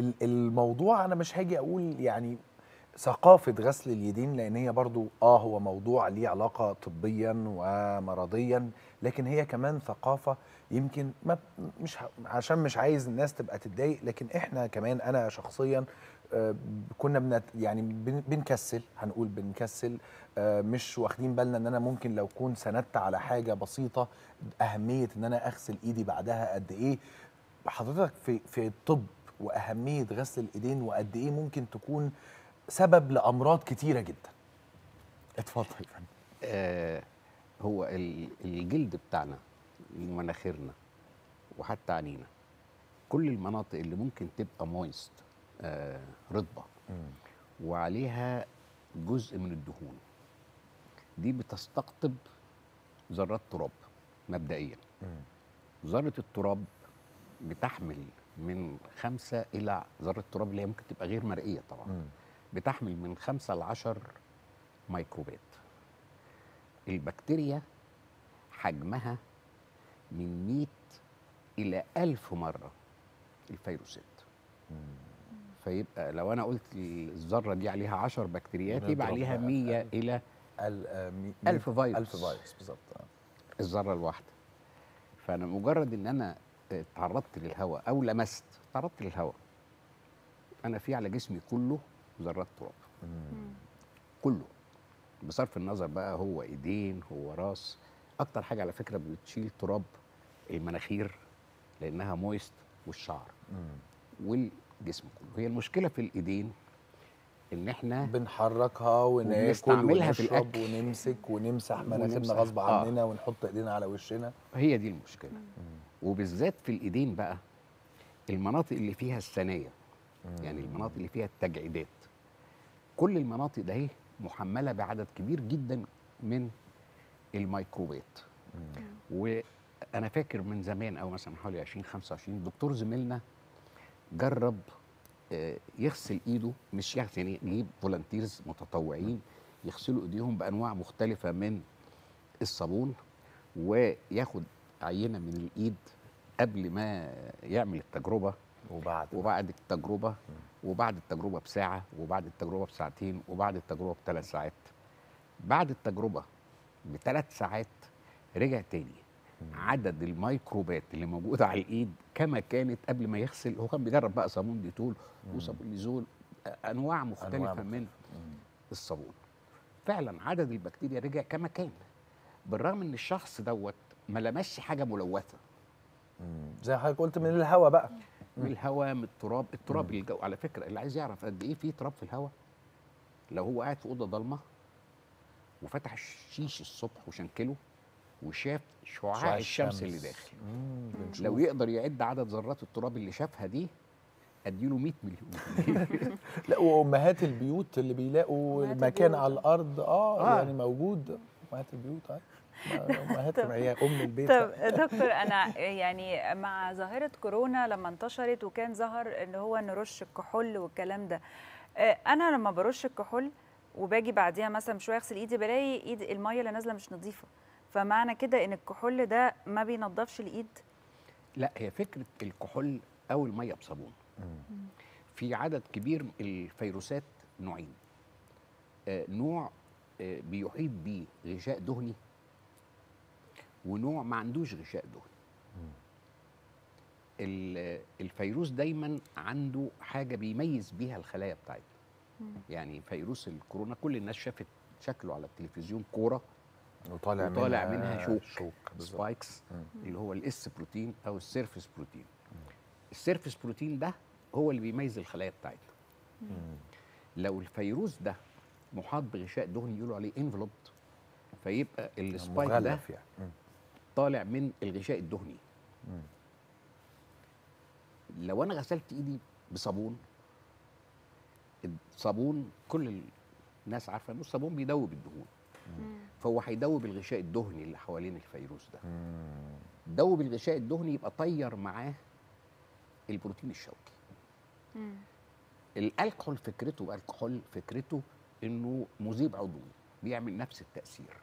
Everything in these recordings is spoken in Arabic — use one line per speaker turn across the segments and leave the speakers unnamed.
ال- الموضوع أنا مش هاجي أقول يعني ثقافة غسل اليدين لأن هي برضو آه هو موضوع ليه علاقة طبيا ومرضيا لكن هي كمان ثقافة يمكن ما مش عشان مش عايز الناس تبقى تتضايق لكن إحنا كمان أنا شخصيا آه، كنا بنت يعني بن- بنكسل هنقول بنكسل آه، مش واخدين بالنا إن أنا ممكن لو كنت سندت على حاجة بسيطة أهمية إن أنا أغسل إيدي بعدها قد إيه. حضرتك في في الطب وأهمية غسل الإيدين وقد إيه ممكن تكون سبب لأمراض كتيرة جدا. اتفضل يا فندم.
آه هو ال- الجلد بتاعنا ومناخيرنا وحتى عينينا كل المناطق اللي ممكن تبقى مويست آه رطبة وعليها جزء من الدهون. دي بتستقطب ذرات تراب مبدئيا. ذرة التراب بتحمل من خمسة إلى ذرة تراب اللي هي ممكن تبقى غير مرئية طبعا. بتحمل من خمسة لعشر ميكروبات. البكتيريا حجمها من 100 إلى 1000 مرة الفيروسات. فيبقى لو أنا قلت الذرة دي عليها 10 بكتيريات يبقى عليها 100 إلى
أل- آه،
فيروس.
ألف فيروس بالظبط. آه.
الذرة الواحدة. فأنا مجرد إن أنا تعرضت للهواء أو لمست تعرضت للهواء أنا في على جسمي كله ذرات تراب. كله. بصرف النظر بقى هو إيدين هو راس. أكتر حاجة على فكرة بتشيل تراب المناخير لأنها مويست والشعر والجسم كله. هي المشكلة في الإيدين إن إحنا
بنحركها وناكل
في
ونشرب
الأكل.
ونمسك ونمسح مناخيرنا. غصب
آه.
عننا ونحط إيدينا على وشنا.
هي دي المشكلة. وبالذات في الإيدين بقى المناطق اللي فيها الثنايا يعني المناطق اللي فيها التجعيدات. كل المناطق ده محملة بعدد كبير جدا من الميكروبات. وأنا فاكر من زمان أو مثلا حوالي 20 25 دكتور زميلنا جرب آه، يغسل إيده مش يغسل يعني يجيب فولنتيرز متطوعين يغسلوا إيديهم بأنواع مختلفة من الصابون وياخد عينة من الإيد قبل ما يعمل التجربة.
وبعد.
وبعد التجربة. وبعد التجربة بساعة. وبعد التجربة بساعتين. وبعد التجربة بثلاث ساعات. بعد التجربة بثلاث ساعات رجع تاني. عدد الميكروبات اللي موجودة على الإيد كما كانت قبل ما يغسل. هو كان بيجرب بقى صابون ديتول وصابون ليزول أنواع مختلفة
أنواع
من الصابون. فعلا عدد البكتيريا رجع كما كان. بالرغم إن الشخص دوت ما لمسش حاجة ملوثة.
زي ما حضرتك قلت من الهواء بقى.
من الهواء من التراب. التراب الجو على فكرة اللي عايز يعرف قد إيه في تراب في الهواء لو هو قاعد في أوضة ضلمة وفتح الشيش الصبح وشنكله وشاف شعاع الشمس اللي داخل. لو يقدر يعد عدد ذرات التراب اللي شافها دي أديله 100 مليون.
لا وأمهات البيوت اللي بيلاقوا المكان. على الأرض. آه,
آه.
يعني موجود. أمهات البيوت
آه
هي ام البيت
طب دكتور أنا يعني مع ظاهرة كورونا لما انتشرت وكان ظهر ان هو نرش الكحول والكلام ده آه، أنا لما برش الكحول وباجي بعديها مثلا بشوية أغسل إيدي بلاقي إيد المية اللي نازلة مش نظيفة فمعنى كده إن الكحول ده ما بينضفش الإيد؟
لا هي فكرة الكحول أو المية بصابون. في عدد كبير من الفيروسات نوعين آه، نوع آه، بيحيط بيه غشاء دهني ونوع ما عندوش غشاء دهني ال- الفيروس دايما عنده حاجة بيميز بيها الخلايا بتاعتنا. يعني فيروس الكورونا كل الناس شافت شكله على التلفزيون كورة.
وطالع
وطالع منها شوك,
شوك بالظبط.
spikes اللي هو ال S protein أو ال surface protein ال surface protein ده هو اللي بيميز الخلايا بتاعتنا. لو الفيروس ده محاط بغشاء دهني يقولوا عليه enveloped فيبقى ال spike ده
مغلف يعني.
طالع من الغشاء الدهني. لو أنا غسلت إيدي بصابون الصابون كل الناس عارفة إنه الصابون بيدوب الدهون. فهو هيدوب الغشاء الدهني اللي حوالين الفيروس ده. دوب الغشاء الدهني يبقى طير معاه البروتين الشوكي. الألكحول فكرته ألكحول فكرته إنه مذيب عضوي بيعمل نفس التأثير.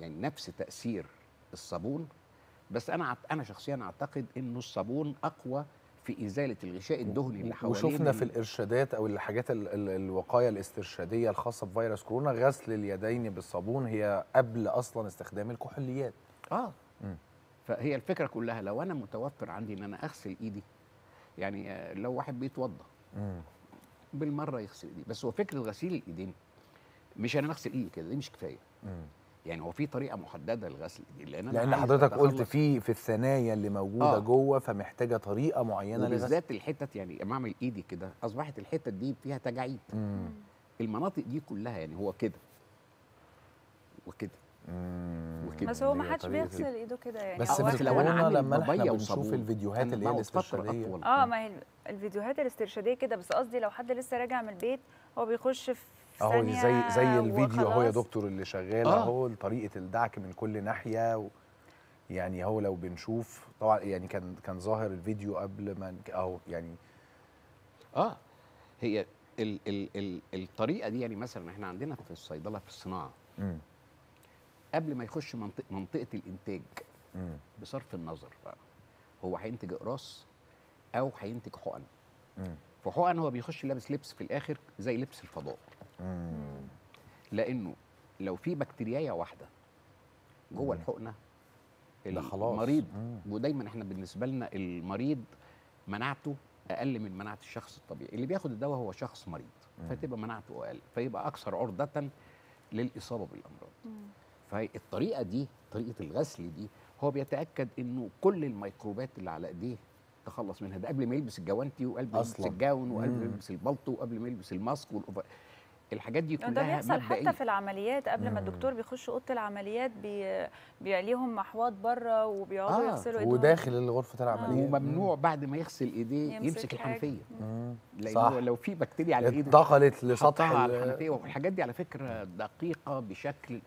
يعني نفس تأثير الصابون بس أنا أنا شخصيا أعتقد إنه الصابون أقوى في ازاله الغشاء الدهني اللي حوالين
وشفنا في
ال-
الإرشادات أو الحاجات ال- ال- الوقاية الاسترشادية الخاصة بفيروس كورونا غسل اليدين بالصابون هي قبل أصلا استخدام الكحوليات.
آه.
مم.
فهي الفكرة كلها لو أنا متوفر عندي إن أنا أغسل إيدي يعني لو واحد بيتوضى بالمرة يغسل ايديه بس هو فكره غسيل الإيدين مش أنا اغسل إيدي كده دي مش كفاية. يعني هو في طريقة محددة لغسل الايدين لأن
أنا
عايز
حضرتك قلت في في الثنايا اللي موجودة
آه.
جوه فمحتاجة طريقة معينة لغسل
وبالذات الحتت يعني لما اعمل ايدي كده أصبحت الحتت دي فيها تجاعيد. المناطق دي كلها يعني هو كده وكده. وكده.
بس هو ما حدش بيغسل إيده كده يعني
بس
بس لو
الكورونا
عامل
لما
إحنا
بنشوف الفيديوهات اللي هي
الاسترشادية.
آه ما هي الفيديوهات الاسترشادية كده بس قصدي لو حد لسه راجع من البيت هو بيخش في أهو
زي زي الفيديو أهو يا. دكتور اللي شغال
آه.
أهو طريقة الدعك من كل ناحية و يعني هو لو بنشوف طبعا يعني كان كان ظاهر الفيديو قبل ما أهو يعني
آه هي ال ال ال الطريقة دي يعني مثلا إحنا عندنا في الصيدلة في الصناعة
مم.
قبل ما يخش منطقه منطقة الإنتاج
مم.
بصرف النظر بقى هو هينتج اقراص أو هينتج حقن
مم.
في حقن هو بيخش لابس لبس في الآخر زي لبس الفضاء. لأنه لو في بكتيريايه واحدة جوه الحقنة
ده خلاص.
المريض
مم.
ودايما إحنا بالنسبة لنا المريض مناعته أقل من مناعة الشخص الطبيعي اللي بياخد الدواء هو شخص مريض فتبقى مناعته أقل فيبقى أكثر عرضة للإصابة بالأمراض
مم.
فالطريقة دي طريقة الغسل دي هو بيتأكد إنه كل الميكروبات اللي على إيديه تخلص منها ده قبل ما يلبس الجوانتي وقبل ما يلبس.
ال
gown وقبل ما. يلبس البلطو وقبل ما يلبس ال mask وال overall الحاجات دي
ده
كلها
بيحصل
مبدئية.
حتى في العمليات قبل ما. الدكتور بيخش أوضة العمليات بي... بيعليهم أحواض بره وبيقعدوا
آه،
يغسلوا إيدهم
وداخل غرفه العملية
وممنوع بعد ما يغسل إيديه
يمسك.
الحنفية.
لأن
صح.
هو لو في بكتيريا على إيده
انتقلت لسطح
الحنفية والحاجات دي على فكرة دقيقة بشكل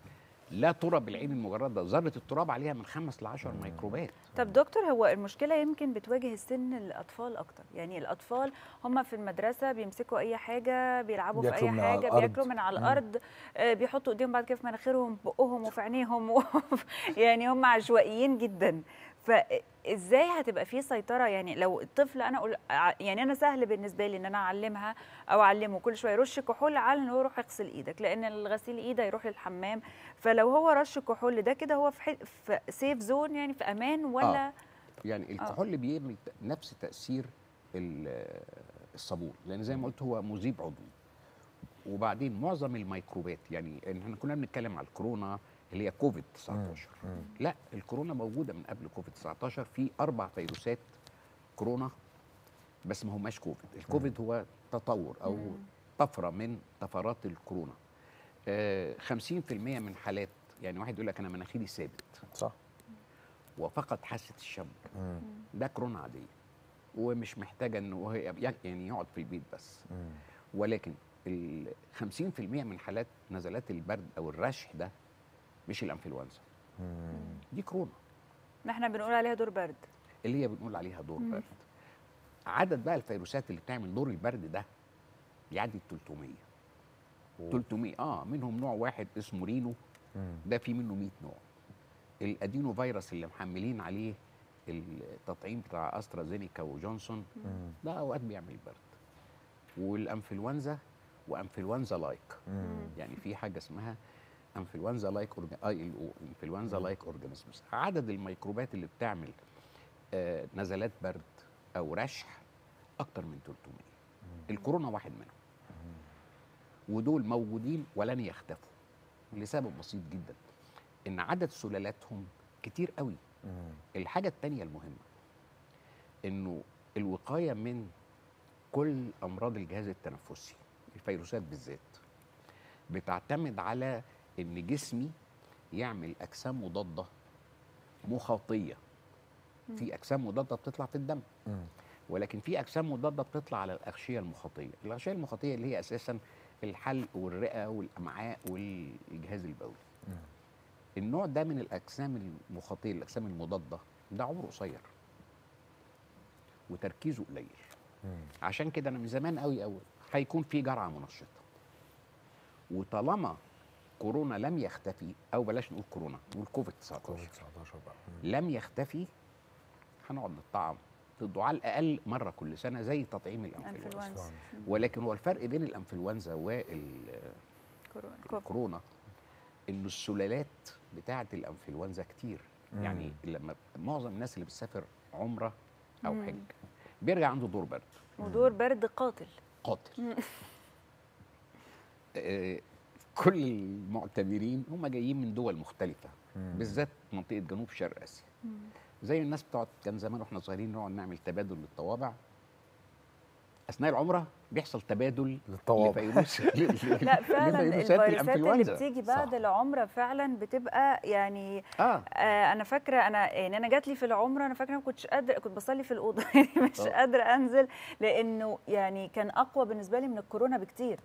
لا ترى بالعين المجردة ذرة التراب عليها من خمس ل 10 ميكروبات
طب دكتور هو المشكلة يمكن بتواجه السن الأطفال أكتر يعني الأطفال هم في المدرسة بيمسكوا أي حاجة بيلعبوا في أي
من على
حاجة
الأرض.
بياكلوا من على. الأرض آه، بيحطوا ايديهم بعد كده في مناخيرهم بقهم وفي عينيهم. يعني هم عشوائيين جدا فازاي هتبقى في سيطرة؟ يعني لو الطفل أنا أقول ع- يعني أنا سهل بالنسبة لي إن أنا أعلمها أو أعلمه كل شوية رش كحول على إن هو يروح يغسل إيدك لأن الغسيل إيده يروح للحمام. فلو هو رش كحول ده كده هو في, ح... في safe zone يعني في أمان ولا؟
يعني الكحول بيعمل ت- نفس تأثير ال- الصابون لأن زي ما قلت هو مذيب عضوي. وبعدين معظم الميكروبات يعني إحنا كنا بنتكلم على الكورونا اللي هي كوفيد 19
مم.
لا الكورونا موجودة من قبل كوفيد 19 في أربع فيروسات كورونا بس ما هماش كوفيد الكوفيد هو تطور أو
مم.
طفرة من طفرات الكورونا آه 50% من حالات يعني واحد يقول لك أنا مناخيري ثابت
صح
وفقد حاسة الشم. ده كورونا عادية ومش محتاجة إنه هو يب- يعني يقعد في البيت بس
مم.
ولكن ال 50% من حالات نزلات البرد أو الرشح ده مش الانفلونزا. دي كورونا
إحنا بنقول عليها دور برد
اللي هي بنقول عليها دور
مم.
برد عدد بقى الفيروسات اللي بتعمل دور البرد ده يعدي ال 300 300 آه منهم نوع واحد اسمه رينو
مم.
ده في منه 100 نوع الأدينو فيروس اللي محملين عليه التطعيم بتاع أسترازينيكا وجونسون
مم.
ده أوقات بيعمل برد والأنفلونزا وانفلونزا لايك
مم.
يعني في حاجة اسمها influenza like ill أو influenza like organisms. عدد الميكروبات اللي بتعمل آه نزلات برد أو رشح أكتر من 300 الكورونا واحد منهم. ودول موجودين ولن يختفوا لسبب بسيط جدا إن عدد سلالاتهم كتير قوي.
مم.
الحاجة التانية المهمة إنه الوقاية من كل أمراض الجهاز التنفسي الفيروسات بالذات بتعتمد على إن جسمي يعمل أجسام مضادة مخاطية. في أجسام مضادة بتطلع في الدم. ولكن في أجسام مضادة بتطلع على الأغشية المخاطية. الأغشية المخاطية اللي هي أساسا الحلق والرئة والأمعاء والجهاز البولي. النوع ده من الأجسام المخاطية الأجسام المضادة ده عمره قصير. وتركيزه قليل. عشان كده أنا من زمان قوي قوي هيكون في جرعة منشطة. وطالما كورونا لم يختفي أو بلاش نقول كورونا نقول كوفيد 19
كوفيد 19 بقى.
لم يختفي هنقعد نطعم تاخده على الأقل مرة كل سنة زي تطعيم الأنفلونزا.
انفلونزا
ولكن هو الفرق بين الأنفلونزا
كورونا.
والكورونا إنه السلالات بتاعة الأنفلونزا كتير.
مم.
يعني لما معظم الناس اللي بتسافر عمرة أو
مم.
حج بيرجع عنده دور برد.
ودور برد قاتل.
قاتل. كل المعتمرين هم جايين من دول مختلفة بالذات منطقة جنوب شرق آسيا زي الناس بتقعد كان زمان وإحنا صغيرين نقعد نعمل تبادل للطوابع أثناء العمرة بيحصل تبادل
للطوابع.
لفيروس
لا فعلا
لفيروسات
الفيروسات اللي. بتيجي بعد
صح.
العمرة فعلا بتبقى يعني
آه
آه أنا فاكرة أنا يعني أنا جات لي في العمرة أنا فاكرة ما كنتش قادرة كنت بصلي في الأوضة يعني مش
آه.
قادرة أنزل لأنه يعني كان أقوى بالنسبة لي من الكورونا بكتير